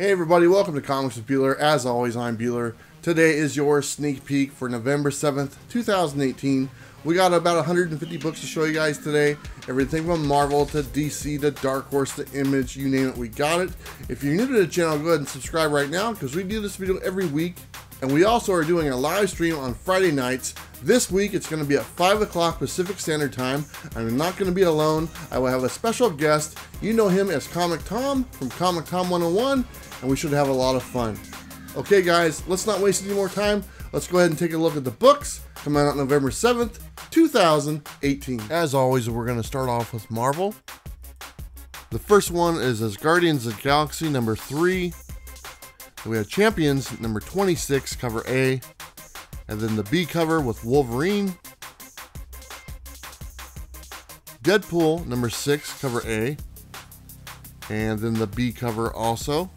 Hey everybody, welcome to Comics with Bueller. As always, I'm Bueller. Today is your sneak peek for November 7th, 2018. We got about 150 books to show you guys today. Everything from Marvel to DC to Dark Horse to Image, you name it, we got it. If you're new to the channel, go ahead and subscribe right now because we do this video every week. And we also are doing a live stream on Friday nights. This week it's going to be at 5 o'clock Pacific Standard Time. I'm not going to be alone. I will have a special guest. You know him as Comic Tom from Comic Tom 101, and we should have a lot of fun. Okay, guys, let's not waste any more time. Let's go ahead and take a look at the books coming out November 7th, 2018. As always, we're going to start off with Marvel. The first one is Asgardians of Galaxy number 3. we have Champions number 26, cover A. And then the B cover with Wolverine. Deadpool number 6, cover A. And then the B cover also.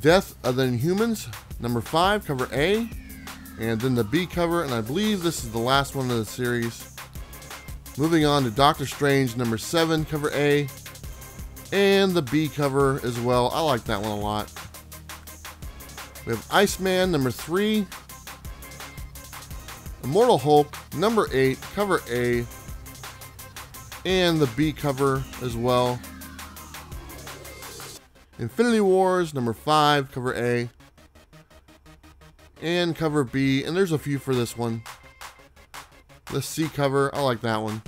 Death of the Inhumans, number 5, cover A. And then the B cover, and I believe this is the last one of the series. Moving on to Doctor Strange, number 7, cover A. And the B cover as well. I like that one a lot. We have Iceman, number 3. Immortal Hulk, number 8, cover A. And the B cover as well. Infinity Wars, number 5, cover A. And cover B, and there's a few for this one. The C cover, I like that one.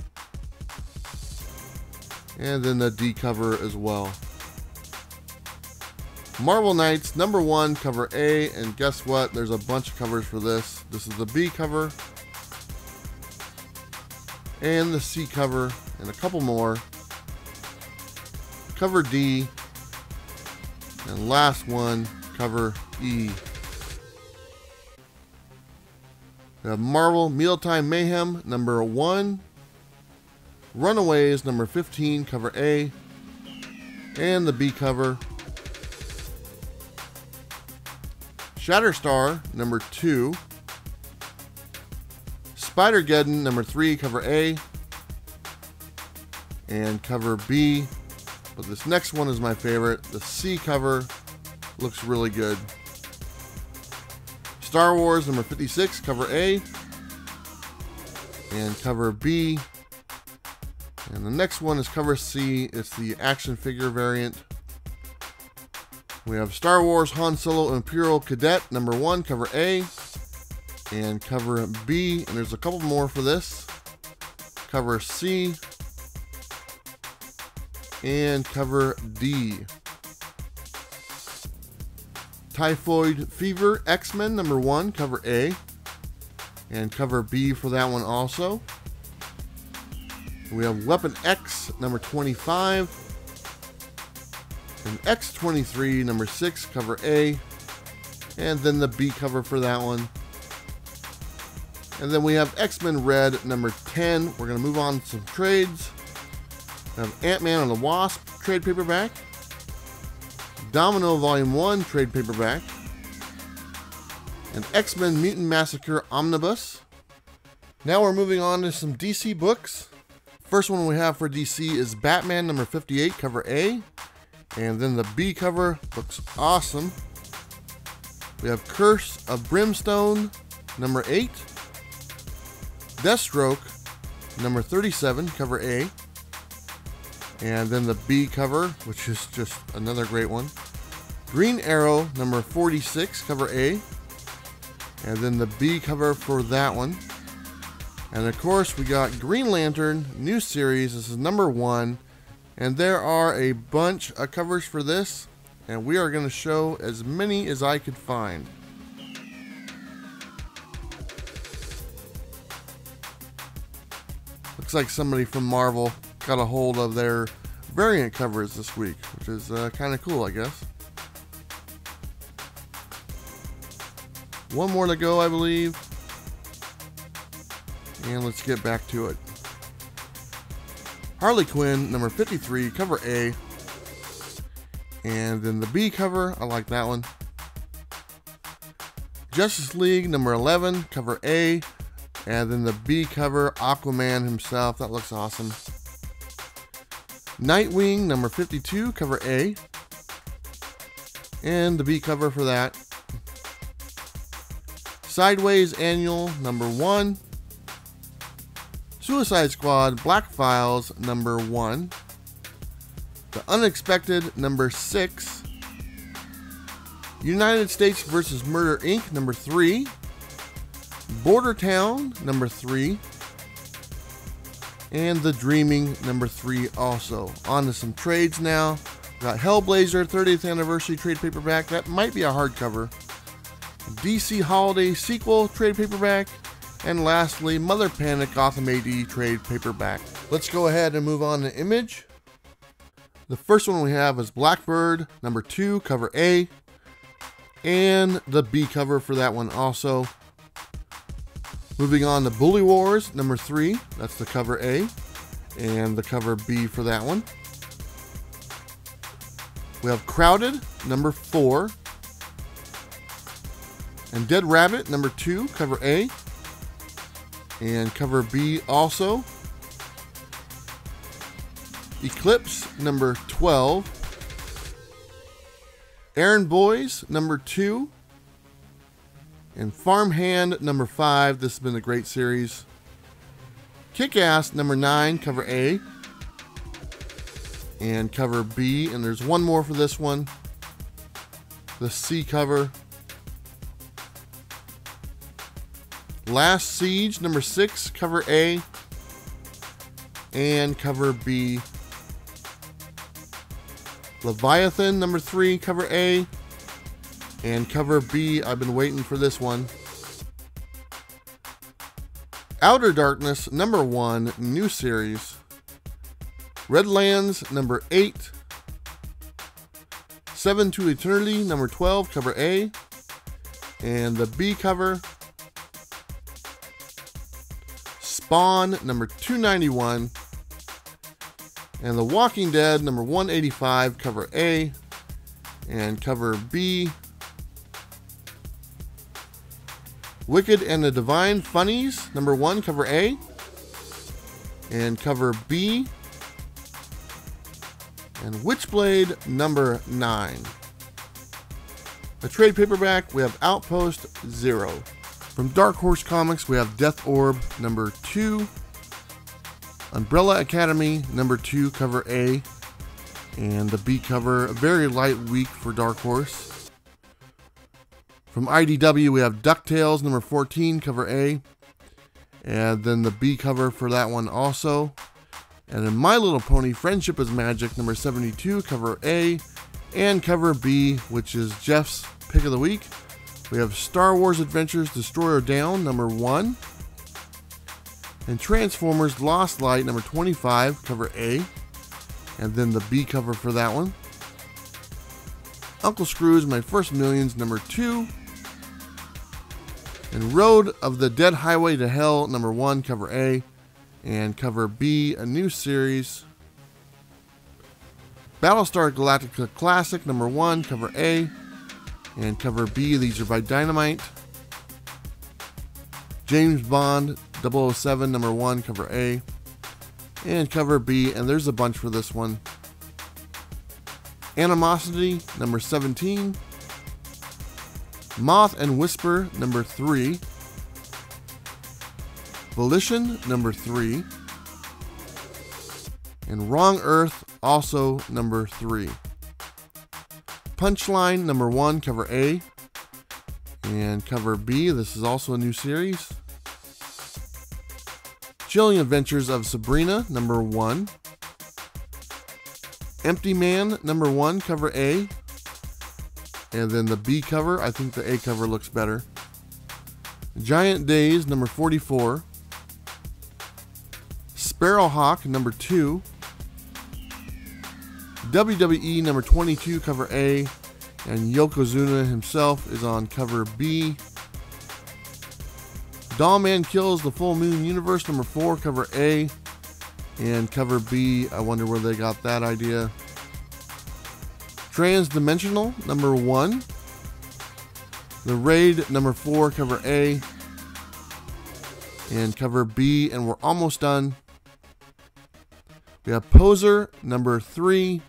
And then the D cover as well. Marvel Knights, number 1, cover A, and guess what? There's a bunch of covers for this. This is the B cover. And the C cover, and a couple more. Cover D, and last one, cover E. We have Marvel Mealtime Mayhem, number 1. Runaways, number 15, cover A. And the B cover. Shatterstar, number 2. Spider-Geddon, number 3, cover A. And cover B. But this next one is my favorite. The C cover looks really good. Star Wars number 56, cover A. And cover B. And the next one is cover C. It's the action figure variant. We have Star Wars Han Solo Imperial Cadet number 1, cover A. And cover B. And there's a couple more for this. Cover C and cover D. Typhoid Fever X-Men number 1, cover A. And cover B for that one also. We have Weapon X number 25. And X23 number 6, cover A. And then the B cover for that one. And then we have X-Men Red number 10. We're going to move on to some trades We have Ant-Man and the Wasp trade paperback. Domino Volume 1 trade paperback. And X-Men Mutant Massacre Omnibus. Now we're moving on to some DC books. First one we have for DC is Batman number 58, cover A. And then the B cover looks awesome. We have Curse of Brimstone, number 8. Deathstroke, number 37, cover A. And then the B cover, which is just another great one. Green Arrow, number 46, cover A. And then the B cover for that one. And of course, we got Green Lantern, new series. This is number one. And there are a bunch of covers for this. And we are going to show as many as I could find. Looks like somebody from Marvel got a hold of their variant covers this week, which is uh, kind of cool, I guess. One more to go, I believe. And let's get back to it. Harley Quinn, number 53, cover A. And then the B cover, I like that one. Justice League, number 11, cover A. And then the B cover, Aquaman himself. That looks awesome. Nightwing, number 52, cover A. and the B cover for that. Sideways Annual number one. Suicide Squad Black Files number one. The Unexpected number six. United States versus Murder Inc. number three. Border Town number three. And The Dreaming number three also. On to some trades now. Got Hellblazer 30th anniversary trade paperback. That might be a hardcover. DC Holiday sequel trade paperback. And lastly, Mother Panic Gotham AD trade paperback. Let's go ahead and move on to Image. The first one we have is Blackbird, number two, cover A, and the B cover for that one also. Moving on to Bully Wars, number three, that's the cover A, and the cover B for that one. We have Crowded, number four, and Dead Rabbit, number two, cover A, and cover B also. Eclipse number 12. Errand Boys number 2. And Farmhand number 5. This has been a great series. Kick Ass number 9, cover A. And cover B. And there's one more for this one. The C cover. Last Siege number 6, cover A. And cover B. Leviathan number three, cover A. And cover B, I've been waiting for this one. Outer Darkness number one, new series. Redlands number eight. Seven to Eternity number 12, cover A. And the B cover. Spawn number 291 and The Walking Dead, number 185, cover A, and cover B. Wicked and the Divine Funnies, number 1, cover A, and cover B. And Witchblade, number 9. A trade paperback, we have Outpost Zero. From Dark Horse Comics, we have Death Orb, number 2, Umbrella Academy, number two, cover A. And the B cover, a very light week for Dark Horse. From IDW, we have DuckTales, number 14, cover A. And then the B cover for that one also. And then My Little Pony, Friendship is Magic, number 72, cover A. And cover B, which is Jeff's pick of the week. We have Star Wars Adventures Destroyer Down, number 1 and Transformers Lost Light number 25, cover A, and then the B cover for that one. Uncle Scrooge, My First Millions number 2, and Road of the Dead Highway to Hell number 1, cover A, and cover B, a new series. Battlestar Galactica Classic number 1, cover A, and cover B, these are by Dynamite. James Bond 007 number 1 cover A and cover B and there's a bunch for this one. Animosity number 17 Moth and Whisper number 3 Volition number 3 and Wrong Earth also number 3. Punchline number 1 cover A and cover B this is also a new series. Chilling Adventures of Sabrina, number one. Empty Man, number one, cover A. And then the B cover, I think the A cover looks better. Giant Days, number 44. Sparrowhawk, number 2. WWE number 22, cover A. And Yokozuna himself is on cover B. Dollman kills the Full Moon Universe, number four, cover A, and cover B. I wonder where they got that idea. Transdimensional, number one. The Raid, number four, cover A, and cover B, and we're almost done. We have Poser, number three.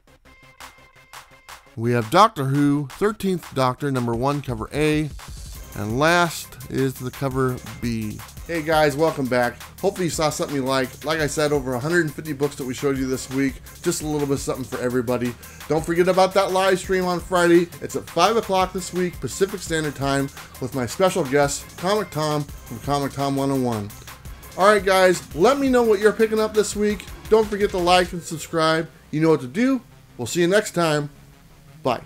we have Doctor Who, 13th Doctor, number 1, cover A. And last is the cover B. Hey guys, welcome back. Hopefully you saw something you liked. Like I said, over 150 books that we showed you this week. Just a little bit of something for everybody. Don't forget about that live stream on Friday. It's at 5 o'clock this week, Pacific Standard Time, with my special guest, Comic Tom from Comic Tom 101. Alright guys, let me know what you're picking up this week. Don't forget to like and subscribe. You know what to do. We'll see you next time. Bye.